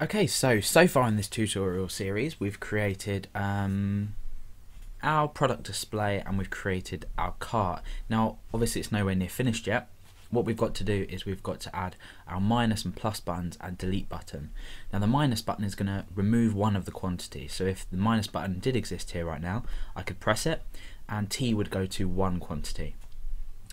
Okay, so so far in this tutorial series, we've created um, our product display and we've created our cart. Now, obviously, it's nowhere near finished yet. What we've got to do is we've got to add our minus and plus buttons and delete button. Now, the minus button is going to remove one of the quantities. So, if the minus button did exist here right now, I could press it, and T would go to one quantity.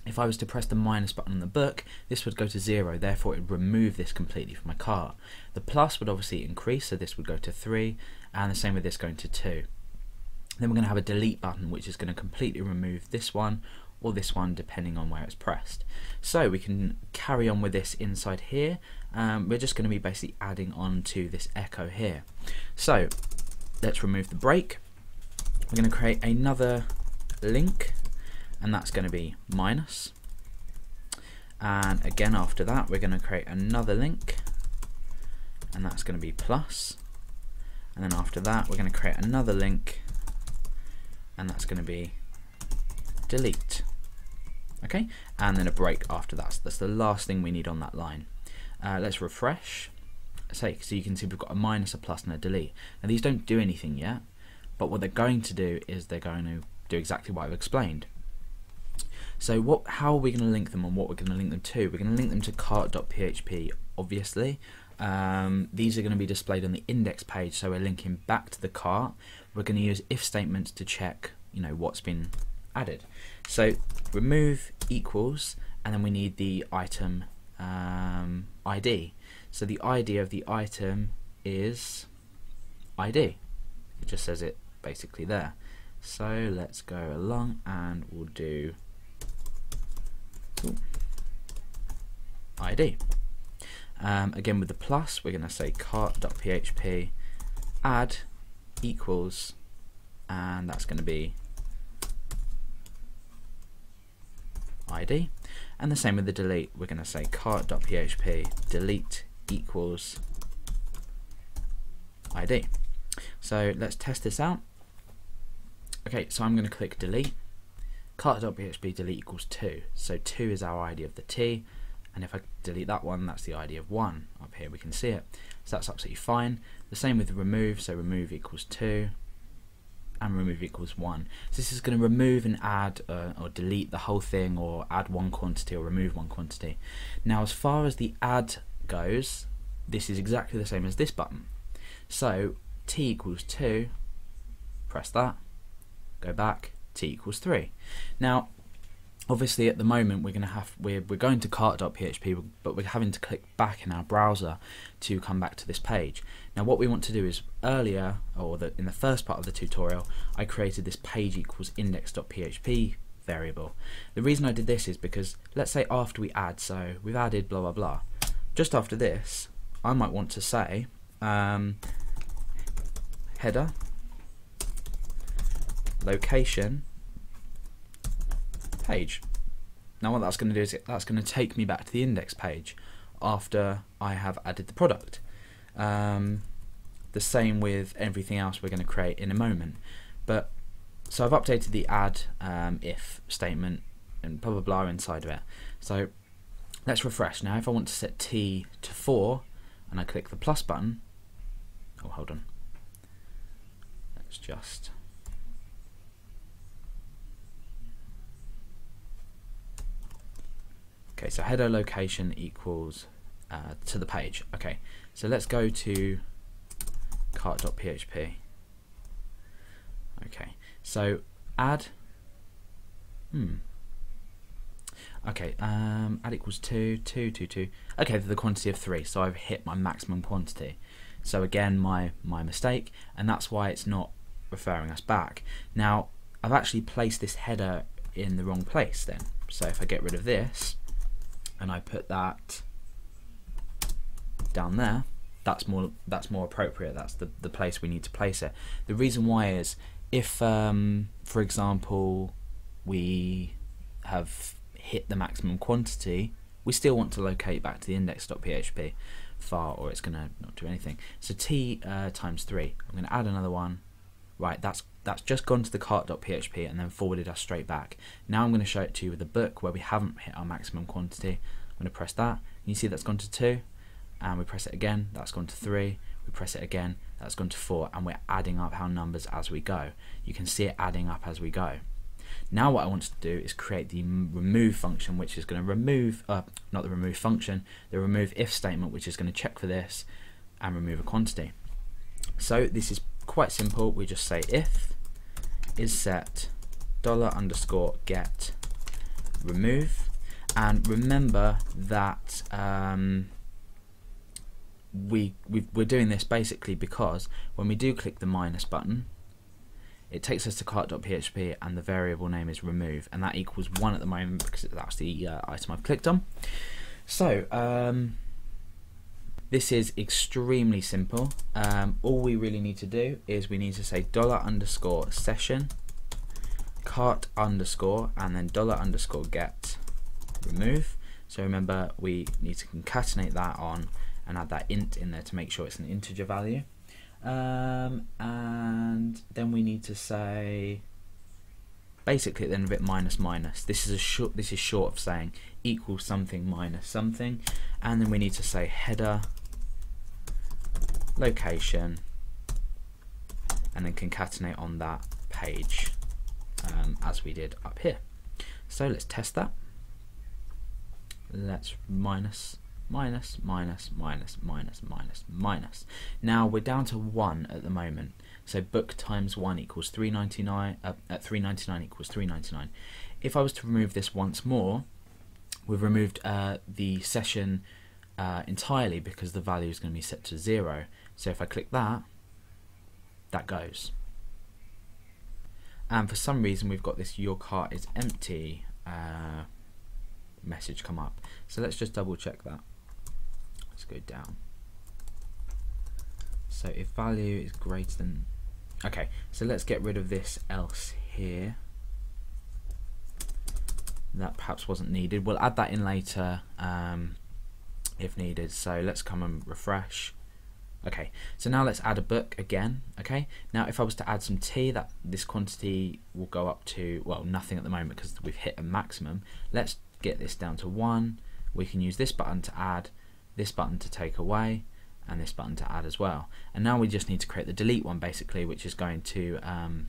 If I was to press the minus button on the book, this would go to zero, therefore it would remove this completely from my cart. The plus would obviously increase, so this would go to three, and the same with this going to two. Then we're going to have a delete button, which is going to completely remove this one or this one, depending on where it's pressed. So we can carry on with this inside here. Um, we're just going to be basically adding on to this echo here. So let's remove the break. We're going to create another link and that's going to be minus. And again after that we're going to create another link and that's going to be plus. And then after that we're going to create another link and that's going to be delete. Okay, and then a break after that. So that's the last thing we need on that line. Uh, let's refresh. Say, so you can see we've got a minus, a plus, and a delete. Now these don't do anything yet, but what they're going to do is they're going to do exactly what I've explained. So what? How are we going to link them and what we're going to link them to? We're going to link them to cart.php, obviously. Um, these are going to be displayed on the index page, so we're linking back to the cart. We're going to use if statements to check, you know, what's been added. So remove equals, and then we need the item um, ID. So the ID of the item is ID. It just says it basically there. So let's go along and we'll do ID. Um, again with the plus, we're going to say cart.php add equals, and that's going to be ID. And the same with the delete, we're going to say cart.php delete equals ID. So let's test this out. Okay, so I'm going to click delete cart.php delete equals 2. So 2 is our ID of the T, and if I delete that one, that's the ID of 1. Up here we can see it. So that's absolutely fine. The same with remove, so remove equals 2, and remove equals 1. So this is going to remove and add uh, or delete the whole thing, or add one quantity or remove one quantity. Now as far as the add goes, this is exactly the same as this button. So t equals 2, press that, go back, t equals 3. Now, obviously at the moment we're going to have we're, we're going to cart.php but we're having to click back in our browser to come back to this page. Now what we want to do is earlier or the, in the first part of the tutorial I created this page equals index.php variable. The reason I did this is because let's say after we add so we've added blah blah blah. Just after this I might want to say um, header location page. Now what that's going to do is that's going to take me back to the index page after I have added the product. Um, the same with everything else we're going to create in a moment. But so I've updated the add um, if statement and blah blah blah inside of it. So let's refresh. Now if I want to set t to 4 and I click the plus button, oh hold on, let's just Okay, so header location equals uh, to the page. Okay, so let's go to cart.php. Okay, so add. Hmm. Okay, um, add equals 2, 2, 2, 2. Okay, the quantity of 3, so I've hit my maximum quantity. So again, my, my mistake, and that's why it's not referring us back. Now, I've actually placed this header in the wrong place then. So if I get rid of this, and I put that down there, that's more that's more appropriate. That's the the place we need to place it. The reason why is if, um, for example, we have hit the maximum quantity, we still want to locate back to the index.php file, or it's going to not do anything. So t uh, times three. I'm going to add another one. Right, that's that's just gone to the cart.php and then forwarded us straight back. Now I'm going to show it to you with the book where we haven't hit our maximum quantity. I'm going to press that. You see that's gone to 2 and we press it again, that's gone to 3, we press it again, that's gone to 4, and we're adding up our numbers as we go. You can see it adding up as we go. Now what I want to do is create the remove function which is going to remove, uh, not the remove function, the remove if statement which is going to check for this and remove a quantity. So this is quite simple, we just say if is set. Dollar underscore get. Remove. And remember that um, we we are doing this basically because when we do click the minus button it takes us to cart.php and the variable name is remove. And that equals one at the moment because that's the uh, item I've clicked on. So um, this is extremely simple. Um, all we really need to do is we need to say dollar underscore session cart underscore and then dollar underscore get remove. So remember we need to concatenate that on and add that int in there to make sure it's an integer value. Um, and then we need to say basically then a bit minus minus. This is a short this is short of saying equals something minus something. And then we need to say header location and then concatenate on that page um, as we did up here so let's test that let's minus minus, minus, minus, minus, minus, minus. Now we're down to 1 at the moment. So book times 1 equals 399, uh, at 399 equals 399. If I was to remove this once more, we've removed uh, the session uh, entirely because the value is going to be set to 0. So if I click that, that goes. And for some reason we've got this your cart is empty uh, message come up. So let's just double check that. Let's go down. So if value is greater than... Okay, so let's get rid of this else here. That perhaps wasn't needed. We'll add that in later um, if needed. So let's come and refresh. Okay, so now let's add a book again. Okay, now if I was to add some tea, that this quantity will go up to well nothing at the moment because we've hit a maximum. Let's get this down to one. We can use this button to add, this button to take away and this button to add as well and now we just need to create the delete one basically which is going to um,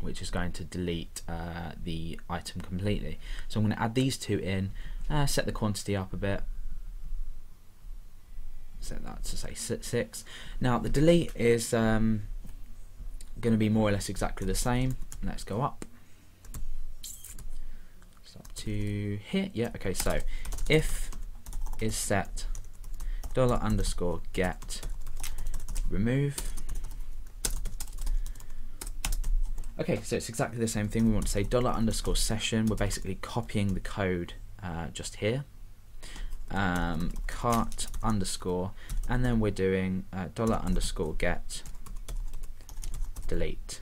which is going to delete uh, the item completely so I'm going to add these two in uh, set the quantity up a bit set that to say six. Now the delete is um, going to be more or less exactly the same. Let's go up. To here yeah okay so if is set dollar underscore get remove. Okay so it's exactly the same thing. We want to say dollar underscore session. We're basically copying the code uh, just here um, cart underscore and then we're doing uh, dollar underscore get delete.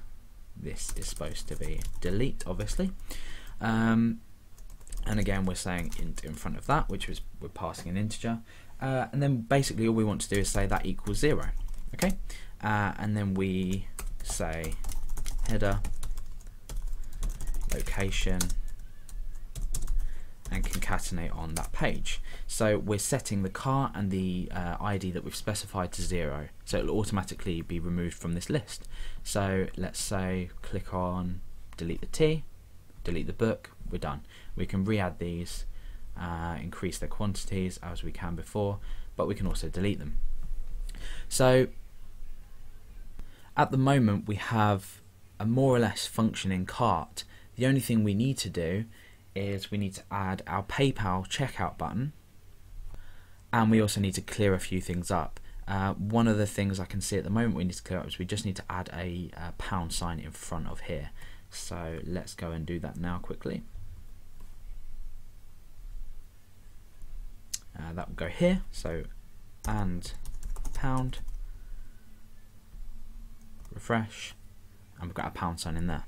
This is supposed to be delete obviously. Um, and again we're saying int in front of that which was we're passing an integer. Uh, and then basically all we want to do is say that equals zero okay? Uh, and then we say header location and concatenate on that page so we're setting the car and the uh, ID that we've specified to zero so it'll automatically be removed from this list so let's say click on delete the T delete the book we're done we can re-add these, uh, increase their quantities as we can before, but we can also delete them. So at the moment we have a more or less functioning cart. The only thing we need to do is we need to add our PayPal checkout button and we also need to clear a few things up. Uh, one of the things I can see at the moment we need to clear up is we just need to add a, a pound sign in front of here. So let's go and do that now quickly. Uh, that will go here. So and pound, refresh, and we've got a pound sign in there.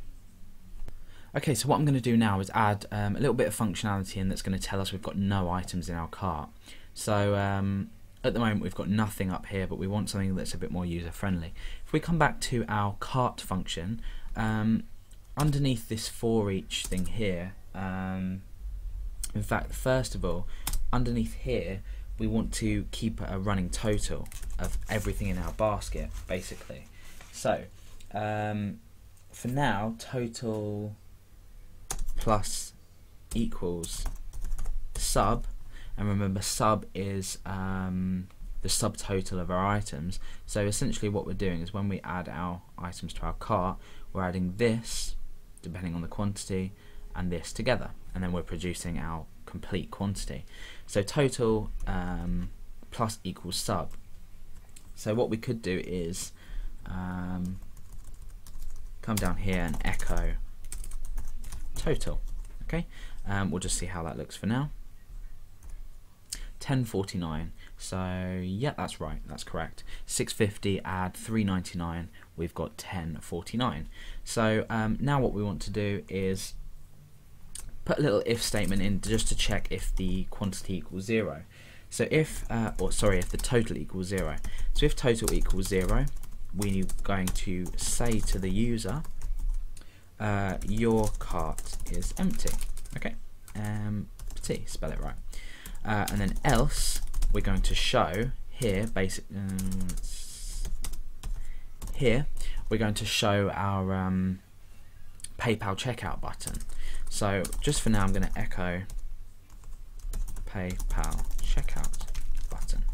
Okay, so what I'm going to do now is add um, a little bit of functionality in that's going to tell us we've got no items in our cart. So um, at the moment we've got nothing up here, but we want something that's a bit more user friendly. If we come back to our cart function, um, underneath this for each thing here, um, in fact, first of all, underneath here we want to keep a running total of everything in our basket, basically. So, um, for now, total plus equals sub, and remember sub is um, the subtotal of our items. So essentially what we're doing is when we add our items to our cart, we're adding this, depending on the quantity, and this together, and then we're producing our complete quantity. So total um, plus equals sub. So what we could do is um, come down here and echo total. Okay, um, we'll just see how that looks for now. 1049. So yeah, that's right. That's correct. 650 add 399. We've got 1049. So um, now what we want to do is put a little if statement in just to check if the quantity equals zero. So if, uh, or sorry, if the total equals zero. So if total equals zero, we're going to say to the user, uh, your cart is empty. Okay, um, T, spell it right. Uh, and then else, we're going to show here, basic, um, here, we're going to show our um, PayPal checkout button. So just for now, I'm going to echo PayPal checkout button.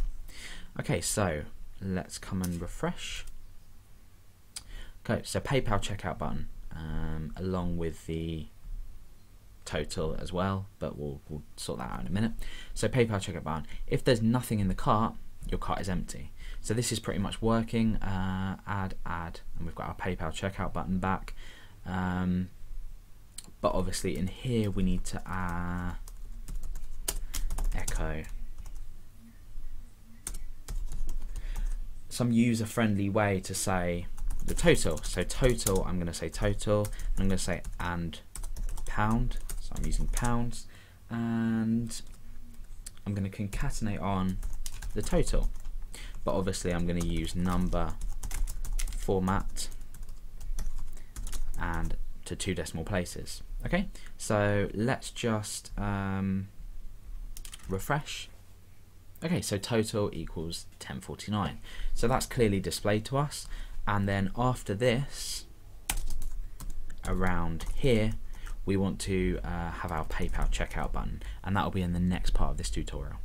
Okay, so let's come and refresh. Okay, so PayPal checkout button um, along with the total as well, but we'll, we'll sort that out in a minute. So PayPal checkout button. If there's nothing in the cart, your cart is empty. So this is pretty much working. Uh, add, add, and we've got our PayPal checkout button back. Um, but obviously in here we need to uh, echo some user-friendly way to say the total. So total, I'm going to say total, I'm going to say and pound. So I'm using pounds, and I'm going to concatenate on the total. But obviously I'm going to use number format and to two decimal places. Okay, so let's just um, refresh. Okay, so total equals 1049. So that's clearly displayed to us. And then after this, around here, we want to uh, have our PayPal checkout button. And that will be in the next part of this tutorial.